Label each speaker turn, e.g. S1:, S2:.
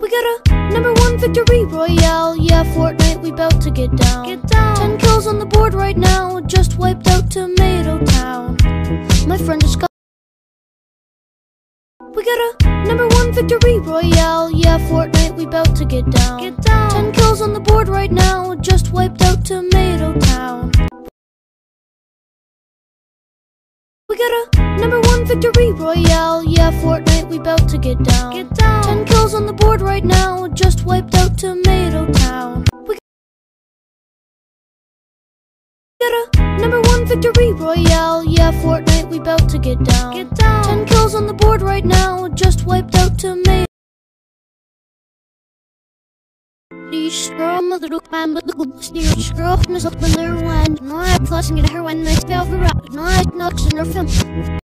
S1: We got a number one victory royale. Yeah, Fortnite, we bout to get down.
S2: Get down.
S1: Ten kills on the board right now. Just wiped out Tomato Town. My friend just got. We got a number one victory royale. Yeah, Fortnite, we bout to get down.
S2: Get down.
S1: Ten kills on the board right now. Just wiped out Tomato Town. We got a number one victory royale. Yeah, Fortnite, we bout to get down.
S2: Get down.
S1: Right now. Just wiped out Tomato Town. We got a number one victory royale. Yeah, Fortnite, we bout to get down.
S2: Get down.
S1: Ten kills on the board right now. Just wiped out Tomato. Die stroom met de rookbaan met de goedstuur. Schroof me op mijn oorwand. Nooit plus in herwan, ik speel voor rock. Nooit knocks in her film.